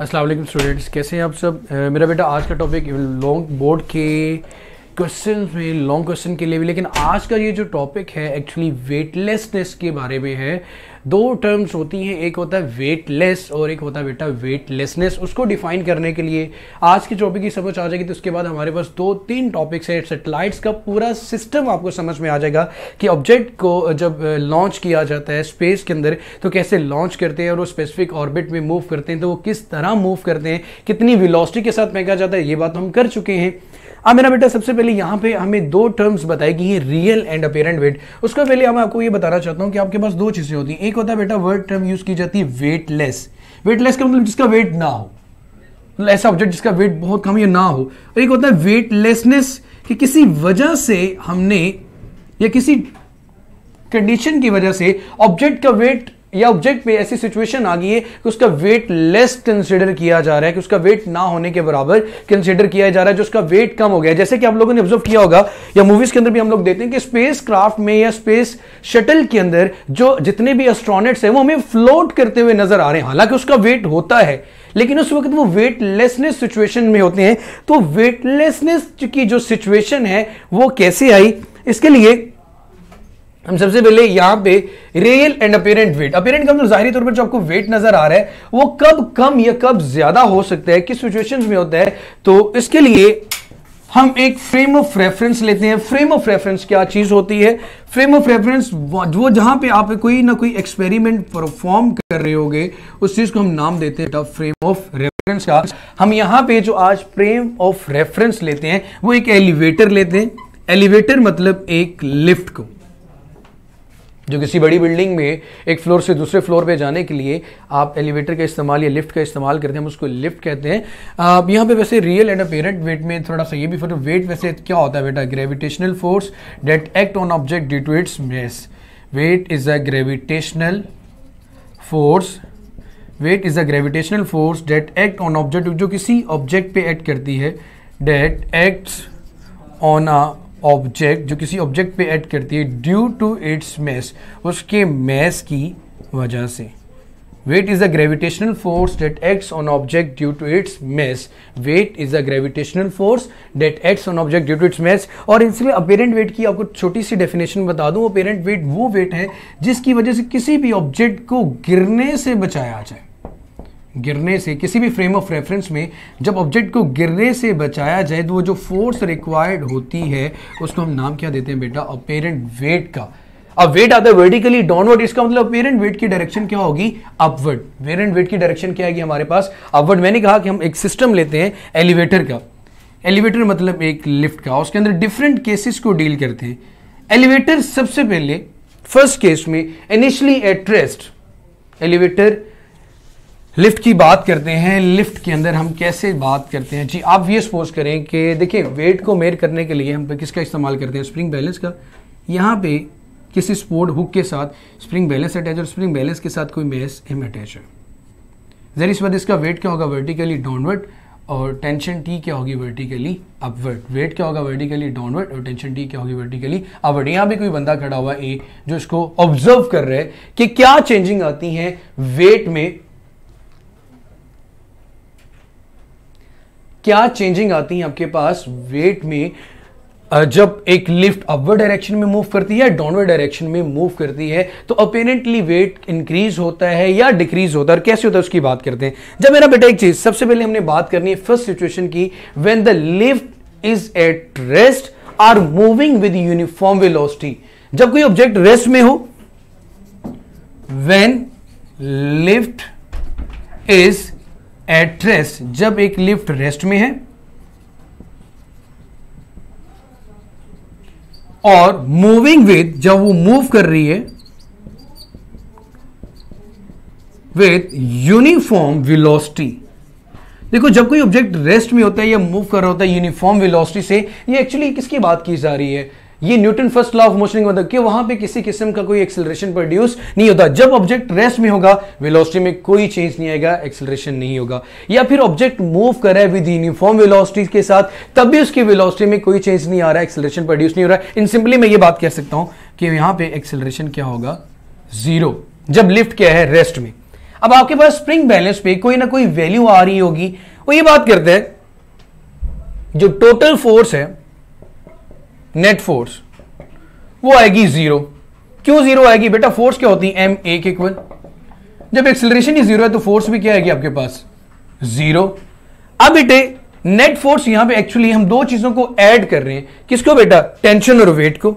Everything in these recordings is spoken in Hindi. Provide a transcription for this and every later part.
अस्सलाम स्टूडेंट्स कैसे हैं आप सब? uh, मेरा बेटा आज का टॉपिक लॉन्ग बोर्ड के क्वेश्चन में लॉन्ग क्वेश्चन के लिए भी। लेकिन आज का ये जो टॉपिक है एक्चुअली वेटलेसनेस के बारे में है। दो टर्म्स होती हैं, एक होता है वेटलेस और एक होता है बेटा वेटलेसनेस उसको डिफाइन करने के लिए आज की टॉपिक की समझ आ जाएगी तो उसके बाद हमारे पास दो तीन टॉपिक्स हैं। सेटेलाइट्स का पूरा सिस्टम आपको समझ में आ जाएगा कि ऑब्जेक्ट को जब लॉन्च किया जाता है स्पेस के अंदर तो कैसे लॉन्च करते हैं और वो स्पेसिफिक ऑर्बिट में मूव करते हैं तो वो किस तरह मूव करते हैं, कितनी विलॉसिटी के साथ फेंका जाता है, ये बात हम कर चुके हैं। अब मेरा बेटा, सबसे पहले यहाँ पे हमें दो टर्म्स बताएगी ये रियल एंड अपेरेंट वेट उसको पहले मैं आपको ये बताना चाहता हूँ कि आपके पास दो चीज़ें होती हैं। एक होता है बेटा वर्ड टर्म यूज़ की जाती है वेटलेस वेटलेस का मतलब जिसका वेट ना हो। मतलब ऐसा ऑब्जेक्ट जिसका वेट बहुत कम या ना हो। एक होता है वेटलेसनेस कि किसी वजह से हमने या किसी कंडीशन की वजह से ऑब्जेक्ट का वेट या ऑब्जेक्ट पे ऐसी सिचुएशन आ गई है कि उसका वेट लेस कंसिडर किया जा रहा है, कि उसका वेट ना होने के बराबर कंसिडर किया जा रहा है, जो उसका वेट कम हो गया है। जैसे कि आप लोगों ने ऑब्ज़र्व किया होगा, या मूवीज़ के अंदर भी हम लोग देखते हैं कि स्पेस क्राफ्ट में या स्पेस शटल के अंदर जो जितने भी एस्ट्रॉनेट्स हैं, वो हमें फ्लोट करते हुए नज़र आ रहे हैं। हालाँकि उसका वेट होता है, लेकिन उस वक्त वो वेटलेसनेस सिचुएशन में होते हैं। तो वेटलेसनेस की जो सिचुएशन है, वो कैसे आई? इसके लिए हम सबसे पहले यहाँ पे real and apparent weight apparent का मतलब ज़ाहिर तौर पर जो आपको वेट नज़र आ रहा है, वो कब कम या कब ज़्यादा हो सकता है, किस सिचुएशंस में होता है तो इसके लिए हम एक फ्रेम ऑफ़ रेफरेंस लेते हैं। फ्रेम ऑफ़ रेफरेंस क्या चीज़ होती है? फ्रेम ऑफ़ रेफरेंस वो जहाँ पे आप कोई ना कोई एक्सपेरिमेंट परफॉर्म कर रहे होगे, उस चीज़ को हम नाम देते हैं फ्रेम ऑफ़ रेफरेंस का। हम यहाँ पे जो आज फ्रेम ऑफ़ रेफरेंस लेते हैं, वो एक एलिवेटर लेते हैं। एलिवेटर मतलब एक लिफ्ट को। जो किसी बड़ी बिल्डिंग में एक फ्लोर से दूसरे फ्लोर पे जाने के लिए आप एलिवेटर का इस्तेमाल या लिफ्ट का इस्तेमाल करते हैं, हम उसको लिफ्ट कहते हैं। आप यहाँ पे वैसे रियल एंड अपेरेंट वेट में थोड़ा सा ये भी फ़र्क वेट वैसे क्या होता है बेटा? Gravitational force that act on object due to its mass weight is a gravitational force weight is a gravitational force that act on object जो किसी ऑब्जेक्ट पे एक्ट करती है that acts on a object जो किसी ऑब्जेक्ट पे ऐड करती है ड्यू टू इट्स मैस उसके मैस की वजह से। Weight is a gravitational force that acts on object due to its mass weight is a gravitational force that acts on object due to its mass और इसलिए अपेरेंट वेट की आपको छोटी सी डेफिनेशन बता दूँ अपेरेंट वेट वो वेट है जिसकी वजह से किसी भी ऑब्जेक्ट को गिरने से बचाया जाए। गिरने से, किसी भी फ्रेम ऑफ़ रेफरेंस में जब ऑब्जेक्ट को गिरने से बचाया जाए तो वो जो फोर्स रिक्वायर्ड होती है, उसको हम नाम क्या देते हैं बेटा? अपेरेंट वेट का। अब वेट आता है वर्टिकली डाउनवर्ड इसका मतलब अपेरेंट वेट की डायरेक्शन क्या होगी? अपवर्ड वेरेंट वेट की डायरेक्शन क्या आएगी हमारे पास? अपवर्ड मैंने कहा कि हम एक सिस्टम लेते हैं एलिवेटर का। एलिवेटर मतलब एक लिफ्ट का। उसके अंदर डिफरेंट केसेस को डील करते हैं। एलिवेटर सबसे पहले फ़र्स्ट केस में initially at rest elevator lift की बात करते हैं, लिफ्ट के अंदर हम कैसे बात करते हैं? जी, आप ये सपोज़ करें कि देखिए वेट को मेयर करने के लिए हम किसका इस्तेमाल करते हैं? स्प्रिंग बैलेंस का। यहाँ पे किसी स्पोर्ट हुक के साथ स्प्रिंग बैलेंस अटैच और स्प्रिंग बैलेंस के साथ कोई मेस एम अटैच है। जर इस बात इसका वेट क्या होगा? वर्टिकली डाउनवर्ड और टेंशन टी क्या होगी? वर्टिकली अपवर्ड वेट क्या होगा? वर्टिकली डाउनवर्ड और टेंशन टी क्या होगी? वर्टिकली अपवर्ड यहाँ पे कोई बंदा खड़ा हुआ ए जो इसको ऑब्ज़र्व कर रहे हैं कि क्या चेंजिंग आती है वेट में क्या चेंजिंग आती है आपके पास? वेट में जब एक लिफ्ट अपवर्ड डायरेक्शन में मूव करती है डाउनवर्ड डायरेक्शन में मूव करती है तो अपेरेंटली वेट इंक्रीज होता है या डिक्रीज होता है? और कैसे होता है उसकी बात करते हैं। जब मेरा बेटा एक चीज़, सबसे पहले हमने बात करनी है फ़र्स्ट सिचुएशन की when the lift is at rest or moving with uniform velocity जब कोई ऑब्जेक्ट रेस्ट में हो when lift is at rest जब एक लिफ्ट रेस्ट में है और मूविंग विथ जब वो मूव कर रही है विथ यूनिफॉर्म वेलोसिटी। देखो, जब कोई ऑब्जेक्ट रेस्ट में होता है या मूव कर रहा होता है यूनिफॉर्म वेलोसिटी से, ये एक्चुअली किसकी बात की जा रही है? ये Newton first law of motion मतलब कि वहाँ पे किसी किस्म का कोई एक्सेलरेशन प्रोड्यूस नहीं होता। जब ऑब्जेक्ट रेस्ट में होगा वेलोसिटी में कोई चेंज नहीं आएगा एक्सेलरेशन नहीं होगा। या फिर ऑब्जेक्ट मूव कर रहा है विद यूनिफॉर्म वेलोसिटी के साथ तब भी उसकी वेलोसिटी में कोई चेंज नहीं आ रहा है एक्सेलरेशन प्रोड्यूस नहीं हो रहा। है इन सिंपली मैं ये बात कह सकता हूँ कि यहाँ पर एक्सेलरेशन क्या होगा? ज़ीरो जब लिफ्ट क्या है रेस्ट में। अब आपके पास स्प्रिंग बैलेंस पे कोई ना कोई वैल्यू आ रही होगी। वो ये बात करते हैं, जो टोटल फोर्स है नेट फोर्स। वो आएगी ज़ीरो। क्यों ज़ीरो आएगी बेटा? फोर्स क्या होती है? एम ए के इक्वल जब एक्सिलेशन ही ज़ीरो है तो फोर्स भी क्या आएगी आपके पास? ज़ीरो। अब बेटे, नेट फोर्स यहाँ पे एक्चुअली हम दो चीज़ों को ऐड कर रहे हैं। किसको बेटा? टेंशन और वेट को।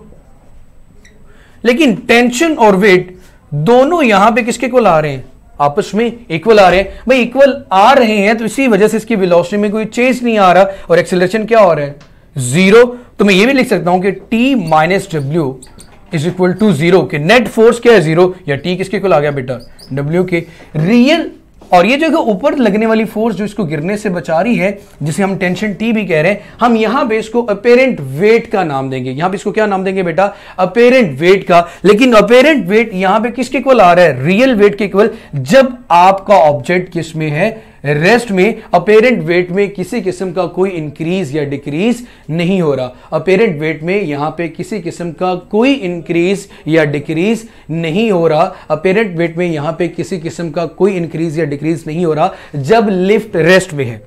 लेकिन टेंशन और वेट दोनों यहाँ पे किसके को ला रहे हैं? आपस में इक्वल आ रहे हैं। भाई इक्वल आ रहे हैं तो इसी वजह से इसकी वेलोसिटी में कोई चेंज नहीं आ रहा और एक्सेलरेशन क्या हो रहा है? ज़ीरो तो मैं ये भी लिख सकता हूँ कि T minus W is equal to zero के नेट फोर्स क्या है ज़ीरो या टी किसके इक्वल आ गया बेटा? डब्ल्यू के। रियल और ये जो ऊपर लगने वाली फोर्स जो इसको गिरने से बचा रही है, जिसे हम टेंशन टी भी कह रहे हैं, हम यहाँ पे इसको अपेरेंट वेट का नाम देंगे। यहाँ पे इसको क्या नाम देंगे बेटा? अपेरेंट वेट का। लेकिन अपेरेंट वेट यहाँ पे किसके इक्वल आ रहा है? रियल वेट के इक्वल जब आपका ऑब्जेक्ट किसमें है? रेस्ट में अपेरेंट वेट में किसी किस्म का कोई इंक्रीज या डिक्रीज नहीं हो रहा। अपेरेंट वेट में यहाँ पे किसी किस्म का कोई इंक्रीज या डिक्रीज नहीं हो रहा। अपेरेंट वेट में यहाँ पे किसी किस्म का कोई इंक्रीज या डिक्रीज नहीं हो रहा, जब लिफ्ट रेस्ट में है।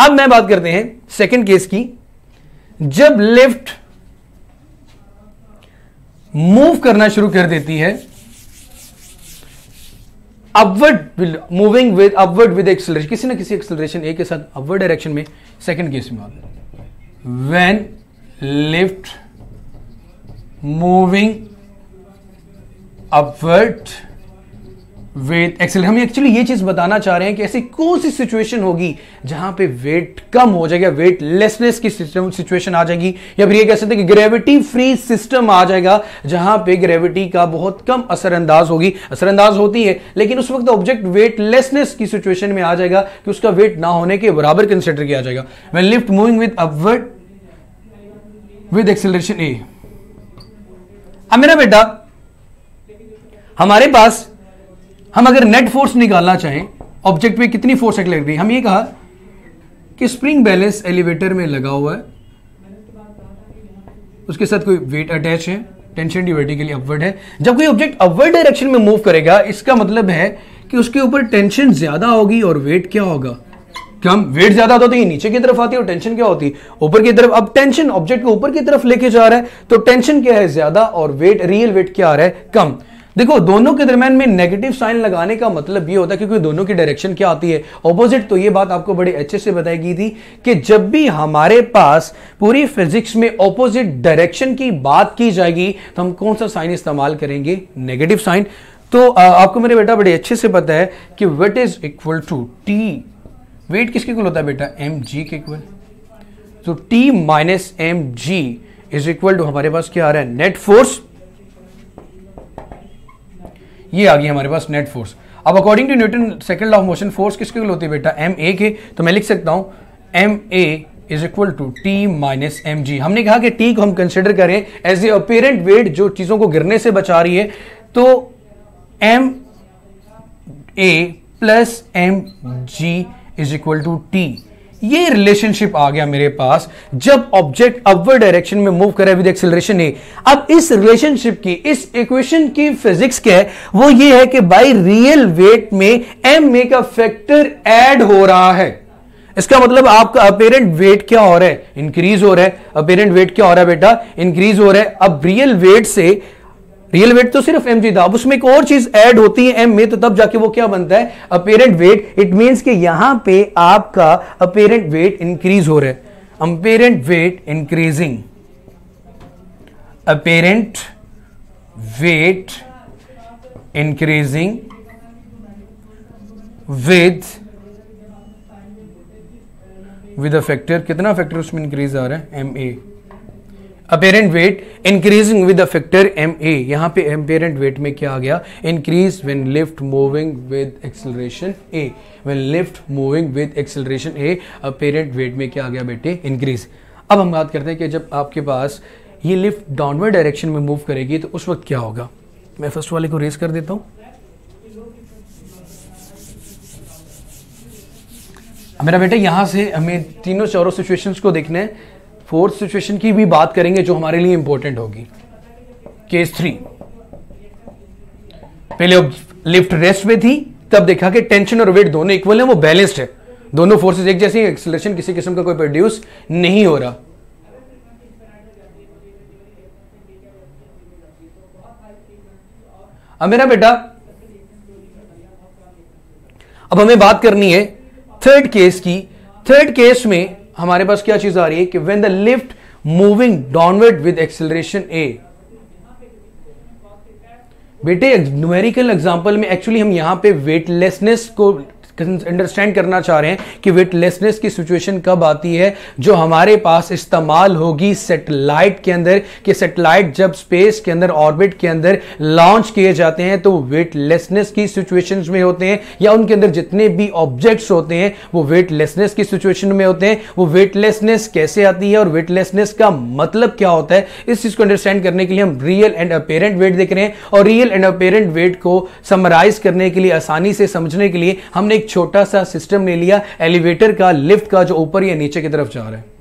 अब मैं बात करते हैं सेकेंड केस की। जब लिफ्ट मूव करना शुरू कर देती है upward moving with upward with acceleration किसी ना किसी एक्सलरेशन ए के साथ अपवर्ड डायरेक्शन में सेकंड केस में when lift moving upward weight accel हम एक्चुअली ये चीज़ बताना चाह रहे हैं कि ऐसी कौन सी सिचुएशन होगी जहाँ पे वेट कम हो जाएगा वेट लेसनेस की सिचुएशन आ जाएगी। या फिर ये कह सकते हैं कि ग्रेविटी फ्री सिस्टम आ जाएगा जहाँ पे ग्रेविटी का बहुत कम असरअंदाज होगी। असरअंदाज होती है, लेकिन उस वक्त ऑब्जेक्ट वेट लेसनेस की सिचुएशन में आ जाएगा कि उसका वेट ना होने के बराबर कंसिडर किया जाएगा। When lift moving with upward with acceleration A मेरा बेटा, हमारे पास हम अगर नेट फोर्स निकालना चाहें ऑब्जेक्ट पे कितनी फोर्स लग रही है हम ये कहा कि स्प्रिंग बैलेंस एलिवेटर में लगा हुआ है। उसके साथ कोई वेट अटैच है टेंशन वर्टिकली अपवर्ड है। जब कोई ऑब्जेक्ट अपवर्ड डायरेक्शन में मूव करेगा, इसका मतलब है कि उसके ऊपर टेंशन ज़्यादा होगी और वेट क्या होगा? कम वेट ज़्यादा होता तो ये नीचे की तरफ़ आती है और टेंशन क्या होती है? ऊपर की तरफ़, अब टेंशन ऑब्जेक्ट को ऊपर की तरफ़ लेके जा रहा है तो टेंशन क्या है ज़्यादा और वेट रियल वेट क्या आ रहा है? कम। देखो, दोनों के दरमियान में नेगेटिव साइन लगाने का मतलब ये होता है क्योंकि दोनों की डायरेक्शन क्या आती है? ऑपोजिट तो ये बात आपको बड़े अच्छे से बताई गई थी कि जब भी हमारे पास पूरी फिजिक्स में ऑपोजिट डायरेक्शन की बात की जाएगी तो हम कौन सा साइन इस्तेमाल करेंगे? नेगेटिव साइन तो आपको मेरे बेटा बड़े अच्छे से पता है कि weight is equal to T weight किसके इक्वल होता है बेटा? एम जी के इक्वल तो T minus M G is equal to हमारे पास क्या आ रहा है? नेट फोर्स ये आ गई हमारे पास नेट फोर्स अब according to Newton second law of motion force किसके लिए होती है बेटा? एम ए के। तो मैं लिख सकता हूँ M A is equal to T minus M G हमने कहा कि टी को हम कंसिडर करें एज ए अपेरेंट वेट जो चीज़ों को गिरने से बचा रही है। तो M A plus M G is equal to T ये रिलेशनशिप आ गया मेरे पास। जब ऑब्जेक्ट अपवर्ड डायरेक्शन में मूव करे, विद एक्सेलरेशन ए अब इस रिलेशनशिप की, इस इक्वेशन की फिजिक्स क्या है? वो ये है कि बाय रियल वेट में एम ए का फैक्टर ऐड हो रहा है। इसका मतलब आपका अपेरेंट वेट क्या हो रहा है? इंक्रीज हो रहा है। अपेरेंट वेट क्या हो रहा है बेटा? इंक्रीज हो रहा है। अब रियल वेट से रियल वेट तो सिर्फ़ एम था। अब उसमें एक और चीज़ ऐड होती है एम में तो तब जाके वो क्या बनता है? अपेरेंट वेट इट मींस कि यहाँ पे आपका अपेरेंट वेट इंक्रीज हो रहा है। Apparent weight increasing apparent weight increasing with with a factor कितना फैक्टर उसमें इंक्रीज आ रहा है? M A apparent weight increasing with the factor M A यहाँ पे अपेरेंट वेट में क्या आ गया? Increase when lift moving with acceleration A when lift moving with acceleration A apparent weight में क्या आ गया बेटे? इंक्रीज अब हम बात करते हैं कि जब आपके पास ये लिफ्ट डाउनवर्ड डायरेक्शन में मूव करेगी तो उस वक्त क्या होगा? मैं फ़र्स्ट वाले को रेस कर देता हूँ। मेरा बेटा, यहाँ से हमें तीनों चारों सिचुएशंस को देखना है। फोर्थ सिचुएशन की भी बात करेंगे जो हमारे लिए इंपॉर्टेंट होगी। केस थ्री पहले लिफ्ट रेस्ट में थी, तब देखा कि टेंशन और वेट दोनों इक्वल है, वो बैलेंस्ड है। दोनों फोर्सेस एक जैसे एक्सलेशन किसी किस्म का कोई प्रोड्यूस नहीं हो रहा। अब मेरा बेटा, अब हमें बात करनी है थर्ड केस की। थर्ड केस में हमारे पास क्या चीज़ आ रही है कि when the lift moving downward with acceleration A बेटे न्यूमेरिकल एग्ज़ाम्पल में एक्चुअली हम यहाँ पे वेटलेसनेस को अंडरस्टैंड करना चाह रहे हैं कि वेटलेसनेस की सिचुएशन कब आती है, जो हमारे पास इस्तेमाल होगी सेटेलाइट के अंदर, कि सेटेलाइट जब स्पेस के अंदर ऑर्बिट के अंदर लॉन्च किए जाते हैं तो वेटलेसनेस की सिचुएशन में होते हैं, या उनके अंदर जितने भी ऑब्जेक्ट्स होते हैं, वो वेटलेसनेस की सिचुएशन में होते हैं। वो वेटलेसनेस कैसे आती है और वेटलेसनेस का मतलब क्या होता है, इस चीज़ को अंडरस्टैंड करने के लिए हम रियल एंड अपेरेंट वेट देख रहे हैं। और रियल एंड अपेरेंट वेट को समराइज करने के लिए, आसानी से समझने के लिए हमने एक छोटा सा सिस्टम ले लिया एलिवेटर का लिफ्ट का जो ऊपर या नीचे की तरफ़ जा रहा है।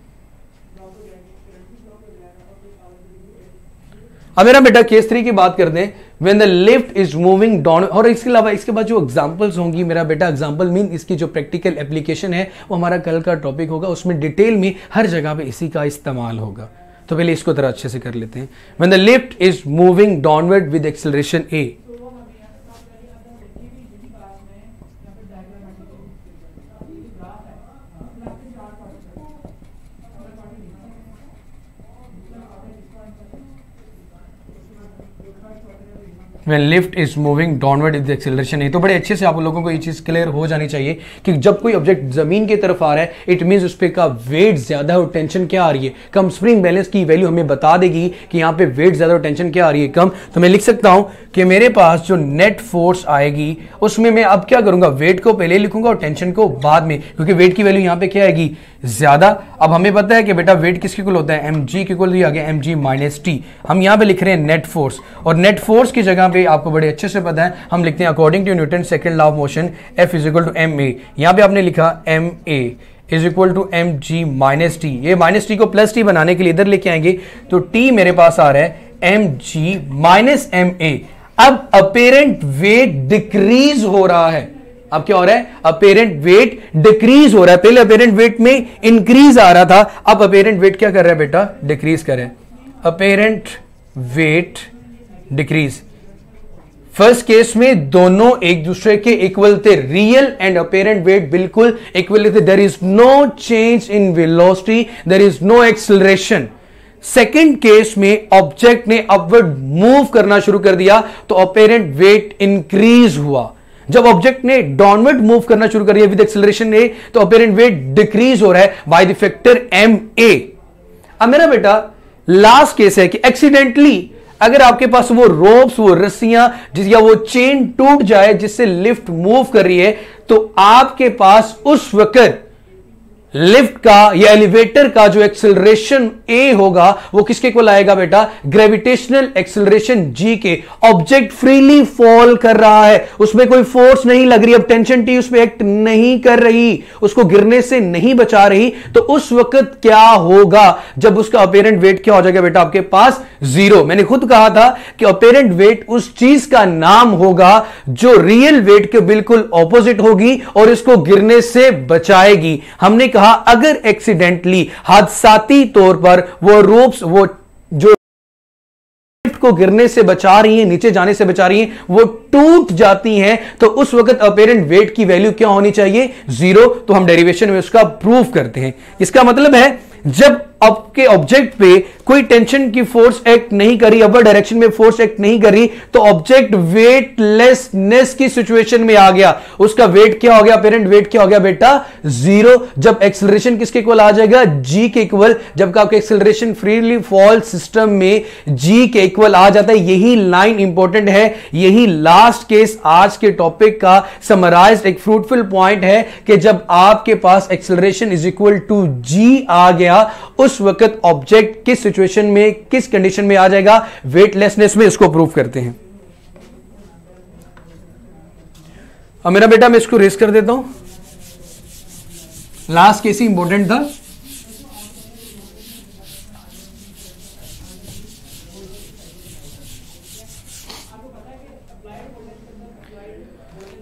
अब मेरा बेटा केस थ्री की बात करते हैं। When the lift is moving down और इसके अलावा इसके बाद जो एग्जांपल्स होंगी, मेरा बेटा एग्जांपल मीन इसकी जो प्रैक्टिकल एप्लीकेशन है, वो हमारा कल का टॉपिक होगा। उसमें डिटेल में हर जगह पे इसी का इस्तेमाल होगा। तो पहले इसको तरह अच्छे से कर लेते हैं। When the lift is moving downward with acceleration A when lift is moving, downward with the acceleration. है तो बड़े अच्छे से आप लोगों को ये चीज़ क्लियर हो जानी चाहिए कि जब कोई ऑब्जेक्ट ज़मीन की तरफ़ आ रहा है इट मीन उस पर का वेट ज़्यादा और टेंशन क्या आ रही है? कम स्प्रिंग बैलेंस की वैल्यू हमें बता देगी कि यहाँ पे वेट ज़्यादा और टेंशन क्या आ रही है? कम। तो मैं लिख सकता हूँ कि मेरे पास जो नेट फोर्स आएगी, उसमें मैं अब क्या करूँगा? वेट को पहले लिखूँगा और टेंशन को बाद में, क्योंकि वेट की वैल्यू यहाँ पे क्या आएगी? ज़्यादा। अब हमें पता है कि बेटा वेट किसके कुल होता है? एम जी के कुल एम जी माइनस टी हम यहाँ पे लिख रहे हैं नेट फोर्स और नेट फोर्स की जगह पे आपको बड़े अच्छे से पता है, हम लिखते हैं according to Newton second law of motion F is equal to M A यहाँ पे आपने लिखा M A is equal to M G minus T ये माइनस टी को प्लस टी बनाने के लिए इधर लेके आएँगे तो टी मेरे पास आ रहा है M G minus M A अब अपेरेंट वेट डिक्रीज हो रहा है। अब क्या हो रहा है? अपेरेंट वेट डिक्रीज हो रहा है। पहले अपेरेंट वेट में इंक्रीज आ रहा था। अब अपेरेंट वेट क्या कर रहा है बेटा? डिक्रीज कर apparent weight decrease first case में दोनों एक दूसरे के इक्वल थे। रियल एंड अपेरेंट वेट बिल्कुल इक्वल थे। There is no change in velocity there is no acceleration second case में ऑब्जेक्ट ने अपवर्ड मूव करना शुरू कर दिया। तो अपेरेंट वेट इंक्रीज हुआ। जब ऑब्जेक्ट ने डाउनवर्ड मूव करना शुरू कर दिया विद एक्सेलरेशन ए तो अपेरेंट वेट डिक्रीज हो रहा है by the factor M A अब मेरा बेटा लास्ट केस है कि एक्सीडेंटली अगर आपके पास वो रोप्स वो रस्सियाँ, जिस या वो चेन टूट जाए, जिससे लिफ्ट मूव कर रही है तो आपके पास उस वक्त लिफ्ट का या एलिवेटर का जो एक्सिलरेशन ए होगा, वो किसके को लाएगा बेटा? ग्रेविटेशनल एक्सिलरेशन जी के। ऑब्जेक्ट फ्रीली फॉल कर रहा है। उसमें कोई फोर्स नहीं लग रही। अब टेंशन टी उस पर एक्ट नहीं कर रही। उसको गिरने से नहीं बचा रही। तो उस वक्त क्या होगा? जब उसका अपेरेंट वेट क्या हो जाएगा बेटा आपके पास? ज़ीरो मैंने खुद कहा था कि अपेरेंट वेट उस चीज़ का नाम होगा जो रियल वेट के बिल्कुल ऑपोजिट होगी और इसको गिरने से बचाएगी। हमने कहा कहा अगर एक्सीडेंटली हादसाती तौर पर वो रोप्स वो जो को गिरने से बचा रही है, नीचे जाने से बचा रही है, वो टूट जाती हैं तो उस वक्त अपेरेंट वेट की वैल्यू क्या होनी चाहिए? ज़ीरो तो हम डेरिवेशन में उसका प्रूफ करते हैं। इसका मतलब है जब आपके ऑब्जेक्ट पे कोई टेंशन की फोर्स एक्ट नहीं करी अपर डायरेक्शन में फोर्स एक्ट नहीं करी तो ऑब्जेक्ट वेटलेसनेस की सिचुएशन में आ गया। उसका वेट क्या हो गया पेरेंट वेट क्या हो गया बेटा? ज़ीरो जब एक्सेलरेशन किसके इक्वल आ जाएगा? जी के इक्वल जब आपका एक्सेलरेशन फ्रीली फॉल सिस्टम में जी के इक्वल आ जाता है, यही लाइन इंपॉर्टेंट है। यही लास्ट केस आज के टॉपिक का समराइज एक फ्रूटफुल पॉइंट है कि जब आपके पास acceleration is equal to G आ गया उस वक्त ऑब्जेक्ट किस सिचुएशन में, किस कंडीशन में आ जाएगा वेटलेसनेस में इसको प्रूव करते हैं। अब मेरा बेटा, मैं इसको रेस कर देता हूँ। लास्ट केस ही इंपॉर्टेंट था।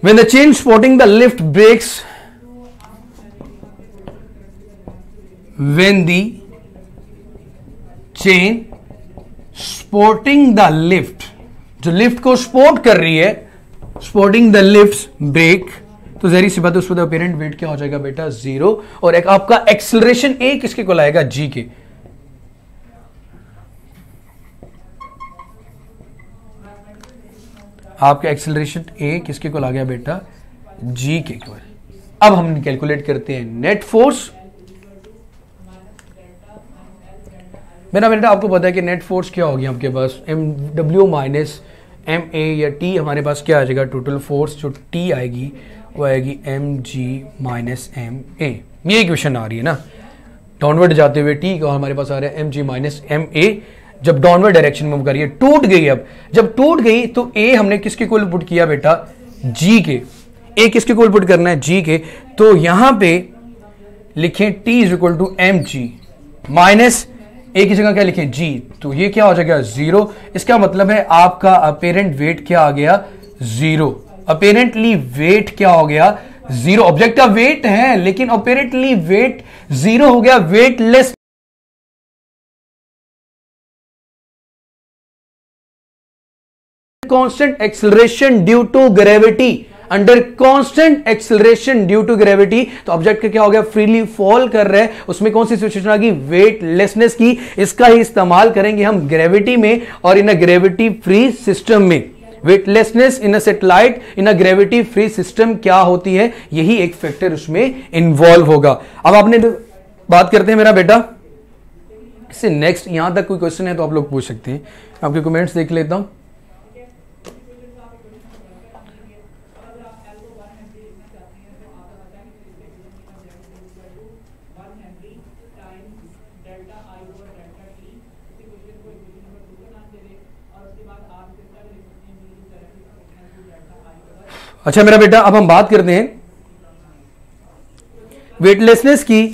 When the chain supporting the lift breaks when the chain supporting the lift, जो लिफ्ट को सपोर्ट कर रही है सपोर्टिंग द लिफ्ट ब्रेक तो जहरी सी बात उसमें अपेरेंट वेट क्या हो जाएगा बेटा? ज़ीरो और एक आपका एक्सलरेशन ए किसके को लाएगा? जी के। आपका एक्सेलरेशन ए किसके को ला गया बेटा? जी के को। अब हम कैलकुलेट करते हैं नेट फोर्स मेरा बेटा आपको पता है कि नेट फोर्स क्या होगी आपके पास? M W minus M A या टी हमारे पास क्या आ जाएगा? टोटल फोर्स जो टी आएगी, वो आएगी M G minus M A ये क्वेश्चन आ रही है ना? डाउनवर्ड जाते हुए टी का हमारे पास आ रहा है M G minus M A जब डाउनवर्ड डायरेक्शन मूव करिए, टूट गई अब। जब टूट गई तो ए हमने किसके कोल पुट किया बेटा? जी के। ए किसके कोल पुट करना है? जी के। तो यहाँ पे लिखें T is equal to M G minus A की जगह क्या लिखें? जी तो ये क्या हो जाएगा? ज़ीरो इसका मतलब है आपका अपेरेंट वेट क्या आ गया? ज़ीरो अपेरेंटली वेट क्या हो गया? ज़ीरो ऑब्जेक्ट का वेट है, लेकिन अपेरेंटली वेट ज़ीरो हो गया weightless constant acceleration due to gravity. Under constant acceleration due to gravity तो ऑब्जेक्ट का क्या हो गया? फ्रीली फॉल कर रहे हैं। उसमें कौन सी सिचुएशन आ गई? वेटलेसनेस की। इसका ही इस्तेमाल करेंगे हम ग्रेविटी में और in a gravity free system में। Weightlessness in a satellite in a gravity free system क्या होती है? यही एक फैक्टर उसमें इन्वॉल्व होगा। अब आपने बात करते हैं मेरा बेटा, इससे नेक्स्ट यहाँ तक कोई क्वेश्चन है तो आप लोग पूछ सकते हैं। आपके कमेंट्स देख लेता हूँ। अच्छा मेरा बेटा, अब हम बात करते हैं वेटलेसनेस की।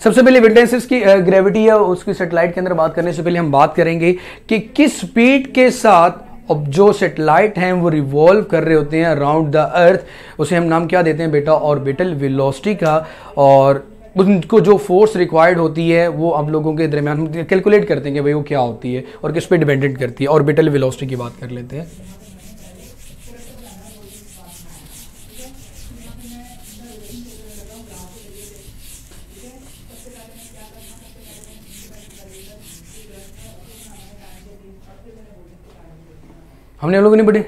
सबसे पहले वेटलेसनेस की ग्रेविटी या उसकी सेटेलाइट के अंदर बात करने से पहले हम बात करेंगे कि किस स्पीड के साथ, अब जो सेटेलाइट हैं, वो रिवॉल्व कर रहे होते हैं अराउंड द अर्थ उसे हम नाम क्या देते हैं बेटा? ऑर्बिटल वेलोसिटी का। और उनको जो फोर्स रिक्वायर्ड होती है, वो हम लोगों के दरमियान हम कैलकुलेट करते हैं कि भाई वो क्या होती है और किस पे डिपेंडेंट करती है। ऑर्बिटल वेलोसिटी की बात कर लेते हैं। हमने लोगों ने पढ़ी?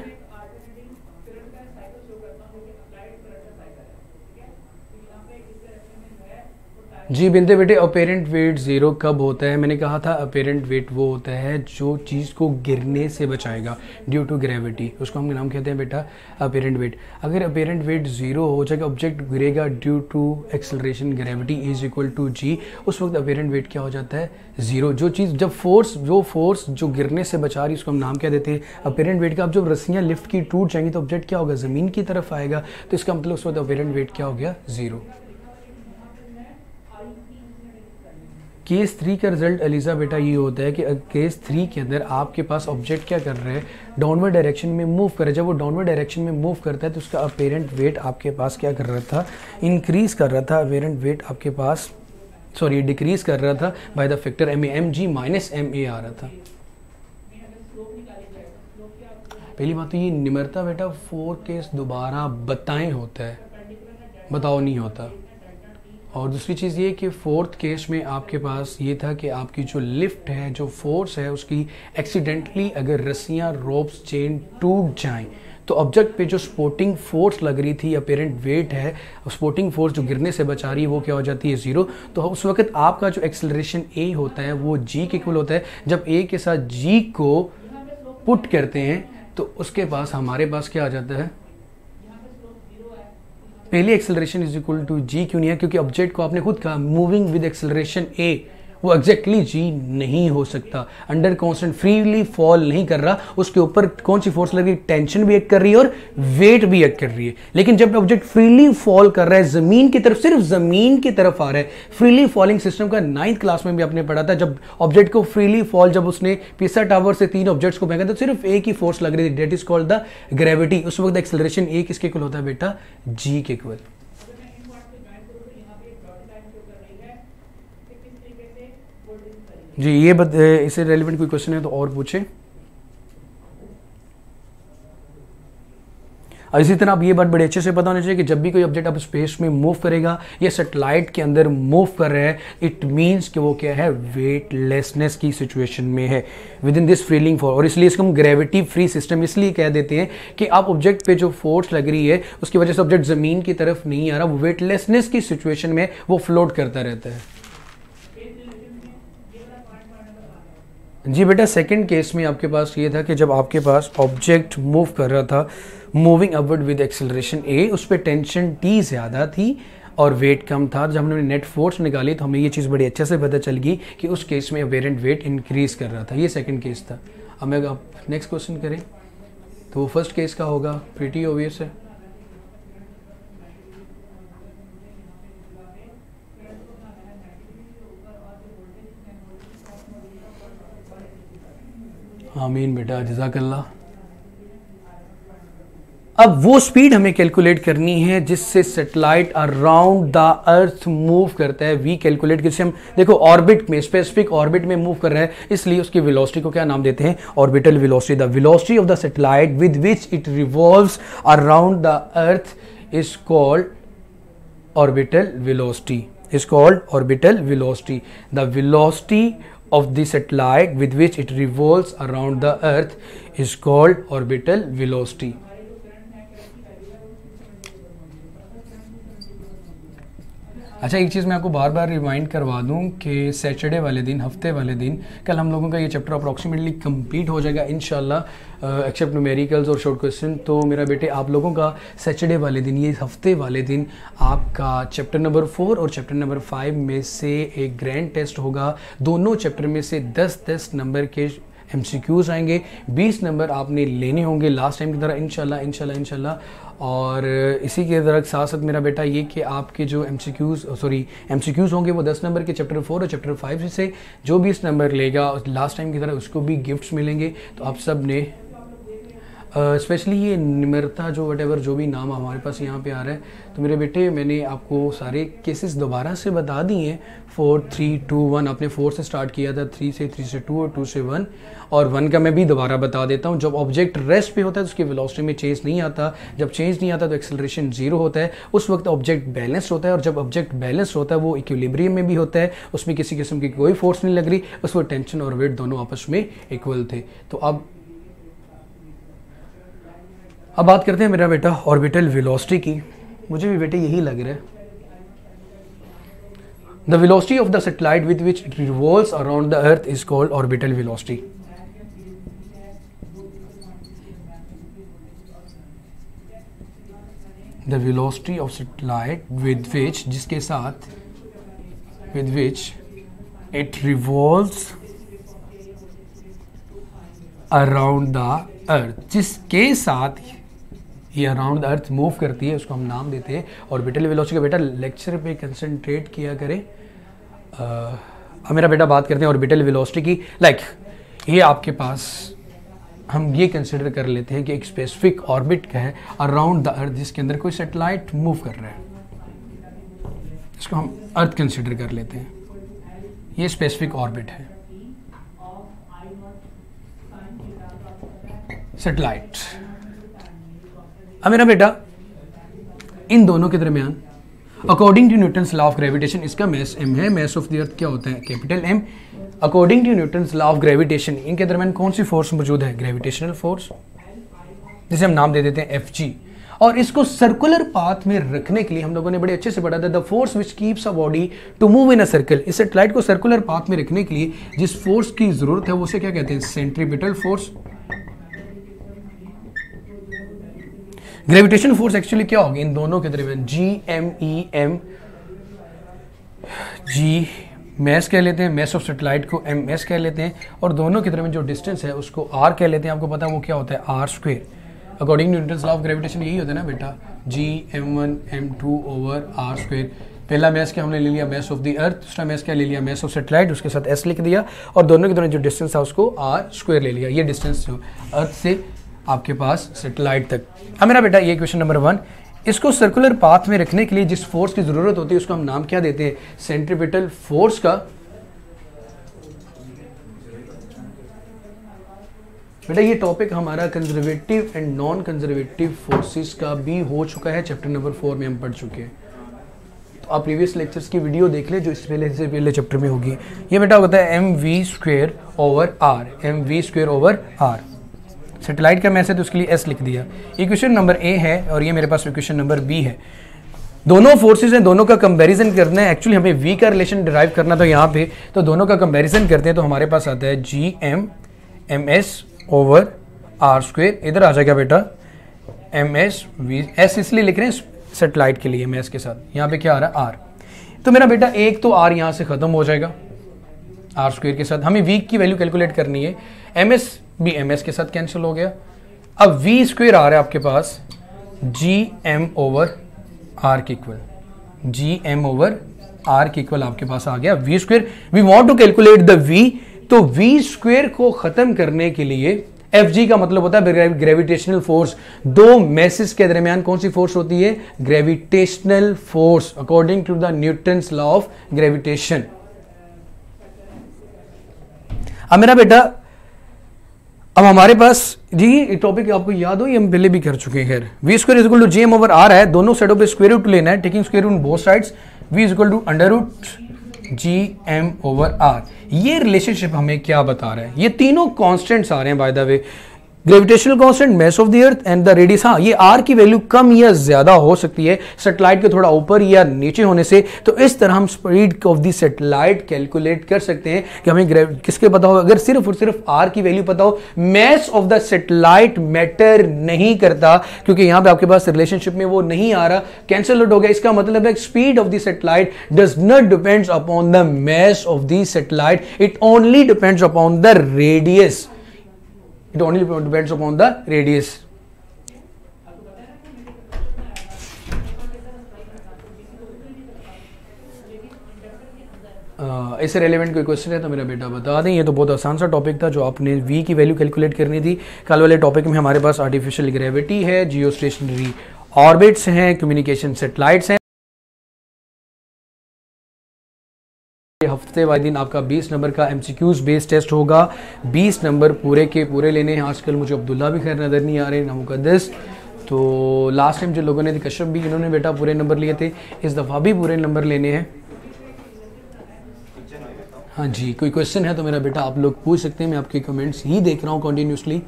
जी, बिंदे बेटे अपेरेंट वेट ज़ीरो कब होता है? मैंने कहा था अपेरेंट वेट वो होता है जो चीज़ को गिरने से बचाएगा ड्यू टू ग्रेविटी उसको हम नाम कहते हैं बेटा अपेरेंट वेट अगर अपेरेंट वेट ज़ीरो हो जाएगा ऑब्जेक्ट गिरेगा due to acceleration gravity is equal to G उस वक्त अपेरेंट वेट क्या हो जाता है? ज़ीरो जो चीज़, जब फोर्स जो फोर्स जो गिरने से बचा रही उसको हम नाम क्या देते हैं? अपेरेंट वेट का। अब जब रस्सियाँ लिफ्ट की, टूट जाएँगी तो ऑब्जेक्ट क्या होगा? ज़मीन की तरफ़ आएगा। तो इसका मतलब उस वक्त अपेरेंट वेट क्या हो गया? ज़ीरो केस थ्री का रिज़ल्ट अलीजा बेटा, ये होता है कि केस थ्री के अंदर आपके पास ऑब्जेक्ट क्या कर रहे हैं? डाउनवर्ड डायरेक्शन में मूव कर रहे हैं। जब वो डाउनवर्ड डायरेक्शन में मूव करता है तो उसका अपेरेंट वेट आपके पास क्या कर रहा था? इंक्रीज कर रहा था। अपेरेंट वेट आपके पास सॉरी डिक्रीज कर रहा था by the factor M A M G minus M A आ रहा था। पहली बात तो ये निमरता बेटा फोर केस दोबारा बताएँ होता है। बताओ नहीं होता। और दूसरी चीज़ ये कि फोर्थ केस में आपके पास ये था कि आपकी जो लिफ्ट है, जो फोर्स है, उसकी एक्सीडेंटली अगर रस्सियाँ, रोप्स, चेन टूट जाएँ तो ऑब्जेक्ट पे जो स्पोर्टिंग फोर्स लग रही थी अपेरेंट वेट है, स्पोर्टिंग फोर्स जो गिरने से बचा रही है, वो क्या हो जाती है ज़ीरो तो उस वक्त आपका जो एक्सेलरेशन ए होता है, वो जी के इक्वल होता है। जब ए के साथ जी को पुट करते हैं तो उसके पास, हमारे पास क्या आ जाता है? पहली acceleration is equal to G क्यों नहीं है? क्योंकि ऑब्जेक्ट को आपने खुद कहा मूविंग विद एक्सेलरेशन ए वो एग्जैक्टली exactly जी नहीं हो सकता। अंडर कॉन्स्टेंट फ्रीली फॉल नहीं कर रहा। उसके ऊपर कौन सी फोर्स लग? रही है टेंशन भी एक्ट कर रही है और वेट भी एक्ट कर रही है। लेकिन जब ऑब्जेक्ट फ्रीली फॉल कर रहा है, ज़मीन की तरफ़, सिर्फ़ ज़मीन की तरफ़ आ रहा है। फ्रीली फॉलिंग सिस्टम का नाइन्थ क्लास में भी आपने पढ़ा था, जब ऑब्जेक्ट को फ्रीली फॉल जब उसने पिसा टावर से तीन ऑब्जेक्ट्स को फेंका तो सिर्फ़ एक ही फोर्स लग रही थी। That is called the gravity उस वक्त एक्सेलरेशन ए किसके इक्वल होता है बेटा जी के इक्वल जी ये बत, इससे रेलिवेंट कोई क्वेश्चन है तो और पूछे। और इसी तरह आप ये बात बड़े अच्छे से पता होना चाहिए कि जब भी कोई ऑब्जेक्ट आप स्पेस में मूव करेगा या सेटेलाइट के अंदर मूव कर रहा है इट मीन्स कि वो क्या है? वेटलेसनेस की सिचुएशन में है with in this feeling for और इसलिए इसको हम ग्रेविटी फ्री सिस्टम इसलिए कह देते हैं कि आप ऑब्जेक्ट पे जो फोर्स लग रही है उसकी वजह से ऑब्जेक्ट ज़मीन की तरफ़ नहीं आ रहा वो वेटलेसनेस की सिचुएशन में वो फ्लोट करता रहता है। जी बेटा सेकंड केस में आपके पास ये था कि जब आपके पास ऑब्जेक्ट मूव कर रहा था moving upward with acceleration a उस पर टेंशन टी ज़्यादा थी और वेट कम था। जब हमने नेट फोर्स निकाली तो हमें ये चीज़ बड़ी अच्छे से पता चल गई कि उस केस में अवेरेंट वेट इंक्रीज कर रहा था। ये सेकंड केस था। अब मैं आप नेक्स्ट क्वेश्चन करें। तो वो फ़र्स्ट केस का होगा। प्रीटी ओवियस है। आमीन बेटा जजाकल्ला अब वो स्पीड हमें कैलकुलेट करनी है जिससे satellite around the earth move करता है। वी कैलकुलेट जिससे हम देखो ऑर्बिट में स्पेसिफिक ऑर्बिट में मूव कर रहा है, इसलिए उसकी वेलोसिटी को क्या नाम देते हैं? Orbital velocity the velocity of the satellite with which it revolves around the earth is called orbital velocity is called orbital velocity. The velocity of the satellite with which it revolves around the earth is called orbital velocity अच्छा एक चीज़ मैं आपको बार बार रिमाइंड करवा दूँ कि सैटरडे वाले दिन, हफ़्ते वाले दिन, कल हम लोगों का ये चैप्टर अप्रॉक्सीमेटली कंप्लीट हो जाएगा इन एक्सेप्ट न्यूमेरिकल्स और शॉर्ट क्वेश्चन तो मेरा बेटे, आप लोगों का सैटरडे वाले दिन, ये हफ़्ते वाले दिन आपका चैप्टर नंबर फोर और चैप्टर नंबर फाइव में से एक ग्रैंड टेस्ट होगा। दोनों चैप्टर में से दस दस नंबर के एम आएँगे। 20 नंबर आपने लेने होंगे लास्ट टाइम की तरह इनशाला इनशाला इनशाला और इसी के तरह साथ साथ मेरा बेटा ये कि आपके जो एम सॉरी एम होंगे वो 10 नंबर के चैप्टर फोर और चैप्टर फाइव से जो भी इस नंबर लेगा लास्ट टाइम की तरह उसको भी गिफ्ट्स मिलेंगे। तो आप सबने स्पेशली uh, ये निमरता जो वट जो भी नाम हमारे पास यहाँ पे आ रहा है तो मेरे बेटे मैंने आपको सारे केसेस दोबारा से बता दिए हैं। फोर थ्री टू वन आपने फोर से स्टार्ट किया था थ्री से थ्री से टू और टू से वन और वन का मैं भी दोबारा बता देता हूँ जब ऑब्जेक्ट रेस्ट पे होता है तो उसकी वेलोसिटी में चेंज नहीं आता। जब चेंज नहीं आता तो एक्सेलरेशन ज़ीरो होता है। उस वक्त ऑब्जेक्ट बैलेंस होता है और जब ऑब्जेक्ट बैलेंस होता है वो इक्विलिब्रियम में भी होता है। उसमें किसी किस्म की कोई फोर्स नहीं लग रही। उस वक्त टेंशन और वेट दोनों आपस में इक्वल थे। तो अब अब बात करते हैं मेरा बेटा ऑर्बिटल वेलोसिटी की। मुझे भी बेटे यही लग रहा है। The velocity of the satellite with which it revolves around the earth is called orbital velocity the velocity of satellite with which जिसके साथ with which it revolves around the earth जिसके साथ ये अराउंड द अर्थ मूव करती है उसको हम नाम देते हैं। और ऑर्बिटल वेलोसिटी का बेटा लेक्चर पे कंसंट्रेट किया करें। अब मेरा बेटा बात करते हैं ऑर्बिटल वेलोसिटी की लाइक like, ये आपके पास हम ये कंसिडर कर लेते हैं कि एक स्पेसिफिक ऑर्बिट का है अराउंड द अर्थ जिसके अंदर कोई सेटेलाइट मूव कर रहा है। इसको हम अर्थ कंसिडर कर लेते हैं। ये स्पेसिफिक ऑर्बिट है। सेटेलाइट अब मेरा बेटा, इन दोनों के दरमियान according to Newton law of gravitation इसका मैस एम है मैस ऑफ़ द अर्थ क्या होता है? Capital M according to Newton law of gravitation इनके दरमियान कौन सी फोर्स मौजूद है? ग्रेविटेशनल फोर्स जिसे हम नाम दे देते हैं एफ़ जी और इसको सर्कुलर पाथ में रखने के लिए हम लोगों ने बड़े अच्छे से पढ़ा था the force which keeps a body to move in a circle इस सेटेलाइट को सर्कुलर पाथ में रखने के लिए जिस फोर्स की ज़रूरत है वो उसे क्या कहते हैं? Centripetal force gravitation force actually क्या होगी इन दोनों के दरमियान? G M E M G mass कह लेते हैं मैस ऑफ़ सेटेलाइट को एम एस कह लेते हैं और दोनों के दरमियान जो डिस्टेंस है उसको आर कह लेते हैं। आपको पता है वो क्या होता है? R square according to Newton law of gravitation यही होता है ना बेटा? G M one M two over R square पहला मैस क्या हमने ले लिया? मैस ऑफ़ द अर्थ दूसरा मैस क्या ले लिया? मैस ऑफ़ सेटेलाइट उसके साथ एस लिख दिया। और दोनों के दोनों जो डिस्टेंस था उसको आर स्क्वेयर ले लिया। ये डिस्टेंस जो अर्थ से आपके पास सेटेलाइट तक। अब मेरा बेटा, ये क्वेश्चन नंबर वन इसको सर्कुलर पाथ में रखने के लिए जिस फोर्स की ज़रूरत होती है, उसको हम नाम क्या देते हैं? सेंट्रीपिटल फोर्स का। बेटा, ये टॉपिक हमारा conservative and non conservative forces का भी हो चुका है। चैप्टर नंबर फोर में हम पढ़ चुके हैं। तो आप प्रीवियस लेक्चर्स की वीडियो देख ले, जो इस पहले से पहले चैप्टर में होगी। ये बेटा होता है M V square over R M V square over R satellite का मैस है तो उसके लिए एस लिख दिया। इक्वेशन नंबर ए है और ये मेरे पास इक्वेशन नंबर बी है। दोनों फोर्सेज हैं, दोनों का कंपैरिजन करना है। एक्चुअली हमें वी का रिलेशन डिराइव करना था यहाँ पे। तो दोनों का कंपैरिजन करते हैं तो हमारे पास आता है G M M S over R square इधर आ जाएगा बेटा? एम एस वी एस इसलिए लिख रहे हैं सेटेलाइट के लिए एम एस के साथ। यहाँ पे क्या आ रहा है? आर तो मेरा बेटा, एक तो आर यहाँ से खत्म हो जाएगा। आर स्क्वेयर के साथ। हमें वीक की वैल्यू कैलकुलेट करनी है। एम एस भी एम एस के साथ कैंसिल हो गया। अब वी स्क्वेयर आ रहा है आपके पास। जी एम ओवर आर के equal G M over R के इक्वल आपके पास आ गया। V square we want to calculate the V तो वी स्क्वेयर को खत्म करने के लिए एफ़ जी का मतलब होता है ग्रेविटेशनल फोर्स दो मैसेज के दरमियान कौन सी फोर्स होती है? Gravitational force according to the Newton law of gravitation अब मेरा बेटा अब हमारे पास, जी, ये टॉपिक आपको याद हो, ये हम पहले भी कर चुके हैं V square is equal to G M over R है, दोनों साइडों पे स्क्वायर रूट लेना है taking square root both sides V is equal to under root G M over R ये रिलेशनशिप हमें क्या बता रहा है? ये तीनों कॉन्स्टेंट्स आ रहे हैं by the way gravitational constant mass of the earth and the radius हाँ ये आर की वैल्यू कम या ज़्यादा हो सकती है सेटेलाइट के थोड़ा ऊपर या नीचे होने से। तो इस तरह हम speed of the satellite calculate कर सकते हैं कि हमें किसके पता हो? अगर सिर्फ़ और सिर्फ़ आर की वैल्यू पता हो mass of the satellite matter नहीं करता, क्योंकि यहाँ पे आपके पास रिलेशनशिप में वो नहीं आ रहा। कैंसिल आउट हो गया। इसका मतलब है speed of the satellite does not depends upon the mass of the satellite it only depends upon the radius it only depends upon the radius. इससे रेलिवेंट कोई क्वेश्चन है तो मेरा बेटा बता दें। ये तो बहुत आसान सा टॉपिक था जो आपने वी की वैल्यू कैलकुलेट करनी थी। कल वाले टॉपिक में हमारे पास आर्टिफिशियल ग्रेविटी है जियो स्टेशनरी ऑर्बिट्स हैं कम्युनिकेशन सेटेलाइट्स हैं। हफ़्ते वाले दिन आपका 20 नंबर का एम बेस्ड टेस्ट होगा। 20 नंबर पूरे के पूरे लेने हैं। आजकल मुझे अब्दुल्ला भी खैर नज़र नहीं आ रहे, ना मुकदस तो लास्ट टाइम जो लोगों ने, कश्यप भी इन्होंने बेटा पूरे नंबर लिए थे, इस दफ़ा भी पूरे नंबर लेने हैं। हाँ जी, कोई क्वेश्चन है तो मेरा बेटा आप लोग पूछ सकते हैं। मैं आपके कमेंट्स ही देख रहा हूँ कंटिन्यूसली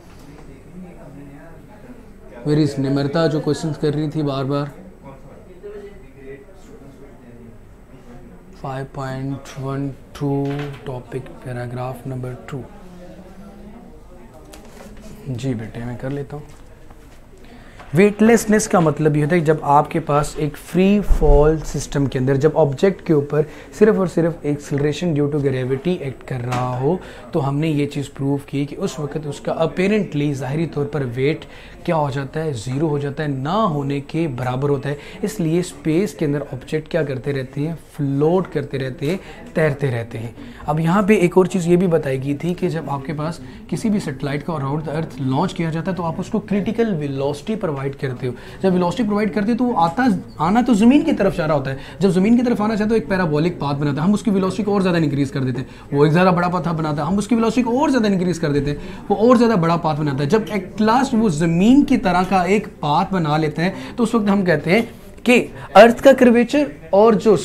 मेरी निमरता जो क्वेश्चन कर रही थी बार बार। 5.12 टॉपिक पैराग्राफ नंबर टू जी बेटे मैं कर लेता हूँ। वेटलेसनेस का मतलब ये होता है जब आपके पास एक फ्री फॉल सिस्टम के अंदर, जब ऑब्जेक्ट के ऊपर सिर्फ़ और सिर्फ़ acceleration due to gravity act कर रहा हो तो हमने ये चीज़ प्रूव की कि उस वक्त उसका अपेरेंटली ज़ाहरी तौर पर वेट क्या हो जाता है? ज़ीरो हो जाता है, ना होने के बराबर होता है। इसलिए स्पेस के अंदर ऑब्जेक्ट क्या करते रहते हैं? फ्लोट करते रहते हैं, तैरते रहते हैं। अब यहाँ पे एक और चीज़ ये भी बताई गई थी कि जब आपके पास किसी भी सेटेलाइट को अराउंड द अर्थ लॉन्च किया जाता है तो आप उसको क्रिटिकल वेलोसिटी प्रोवाइड करते हो। जब वेलोसिटी प्रोवाइड करते हो तो वो आता, आना तो ज़मीन की तरफ़ जा रहा होता है। जब ज़मीन की तरफ़ आना चाहते तो एक पैराबोलिक पाथ बनाता है। हम उसकी वेलोसिटी को और ज़्यादा इंक्रीज़ कर देते हैं। वो एक ज़्यादा बड़ा पाथ बनाता है। हम उसकी वेलोसिटी को और ज़्यादा इंक्रीज़ कर देते हैं। वो और ज़्यादा बड़ा पाथ बनाता है। जब एट लास्ट वो ज़मीन की तरह का एक पाथ बना लेते हैं तो उस वक्त हम कहते हैं कि अर्थ का कर्वेचर और जो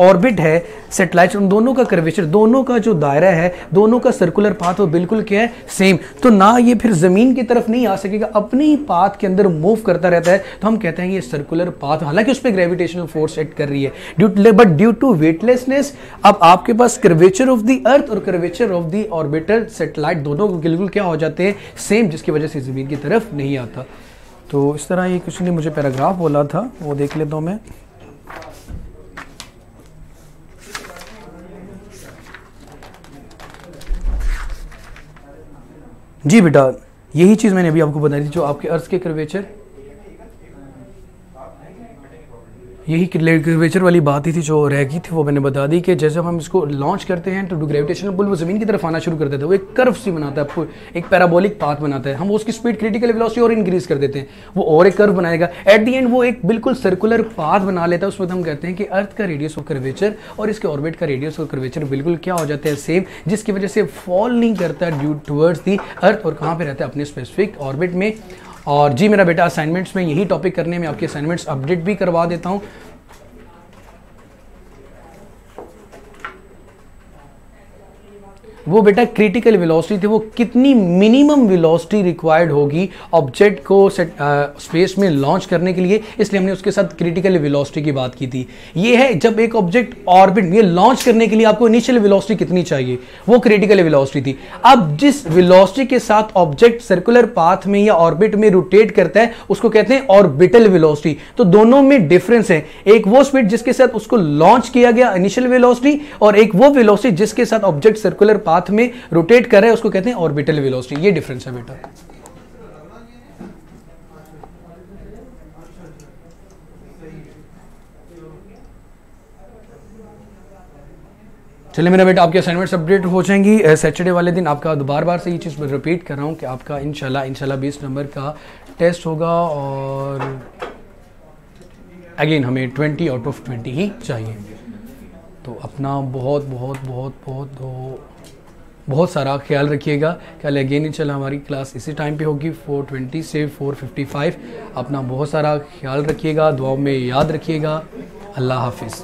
ऑर्बिट है सेटेलाइट उन दोनों का कर्वेचर दोनों का जो दायरा है, दोनों का सर्कुलर पाथ वो बिल्कुल क्या है सेम तो ना ये फिर ज़मीन की तरफ़ नहीं आ सकेगा, अपने ही पाथ के अंदर मूव करता रहता है तो हम कहते हैं ये सर्कुलर पाथ हालाँकि उस पर ग्रेविटेशनल फोर्स एक्ट कर रही है. Due but due to weightlessness अब आपके पास कर्वेचर ऑफ़ द अर्थ और curvature of the orbiter satellite दोनों बिल्कुल क्या हो जाते हैं सेम जिसकी वजह से ज़मीन की तरफ़ नहीं आता. तो इस तरह ये कुछ नहीं मुझे पैराग्राफ बोला था, वो देख लेता हूँ मैं। जी बेटा, यही चीज़ मैंने अभी आपको बताई थी जो आपके अर्ज़ के कर्वेचर यही कर्वेचर वाली बात ही थी जो रह गई थी, वो मैंने बता दी कि जैसे हम इसको लॉन्च करते हैं तो ग्रेविटेशनल पुल वो ज़मीन की तरफ़ आना शुरू कर देता है। वो एक कर्व सी बनाता है एक पैराबोलिक पाथ बनाता है। हम उसकी स्पीड क्रिटिकल वेलोसिटी और इंक्रीज कर देते हैं। वो और एक कर्व बनाएगा। एट दी एंड वो एक बिल्कुल सर्कुलर पाथ बना लेता है। उस वक्त हम कहते हैं कि अर्थ का रेडियस ऑफ़ कर्वेचर और इसके ऑर्बिट का रेडियस ऑफ़ कर्वेचर बिल्कुल क्या हो जाता है सेम जिसकी वजह से फॉल नहीं करता ड्यू टूवर्ड्स दी अर्थ और कहाँ पर रहता है, अपने स्पेसिफिक ऑर्बिट में। और जी, मेरा बेटा असाइनमेंट्स में यही टॉपिक करने में आपके असाइनमेंट्स अपडेट भी करवा देता हूँ। वो बेटा क्रिटिकल वेलोसिटी थी, वो कितनी मिनिमम वेलोसिटी रिक्वायर्ड होगी ऑब्जेक्ट को स्पेस में लॉन्च करने के लिए। इसलिए हमने उसके साथ क्रिटिकल वेलोसिटी की बात की थी। ये है जब एक ऑब्जेक्ट ऑर्बिट ये लॉन्च करने के लिए आपको इनिशियल वेलोसिटी कितनी चाहिए? वो क्रिटिकल वेलोसिटी थी। अब जिस वेलोसिटी के साथ ऑब्जेक्ट सर्कुलर पाथ में या ऑर्बिट में रोटेट करता है, उसको कहते हैं ऑर्बिटल वेलोसिटी तो दोनों में डिफरेंस है। एक वो स्पीड जिसके साथ उसको लॉन्च किया गया इनिशियल वेलोसिटी और एक वो वेलोसिटी जिसके साथ ऑब्जेक्ट सर्कुलर पाथ पाथ में रोटेट कर रहे हैं उसको कहते हैं ऑर्बिटल वेलोसिटी। ये डिफरेंस है बेटा। चलिए मेरा बेटा आपके असाइनमेंट्स अपडेट हो जाएँगी। सैटरडे वाले दिन आपका बार बार से ये चीज़ मैं रिपीट कर रहा हूँ कि आपका इंशाल्लाह इंशाल्लाह बीस नंबर का टेस्ट होगा और अगेन हमें ट्वेंटी आउट ऑफ़ ट्वेंटी ही चाहिए। तो अपना बहुत बहुत बहुत बहुत, बहुत बहुत सारा ख्याल रखिएगा। कल अगेन चल हमारी क्लास इसी टाइम पे होगी 420 से 455 अपना बहुत सारा ख्याल रखिएगा, दुआओं में याद रखिएगा। अल्लाह हाफिज़।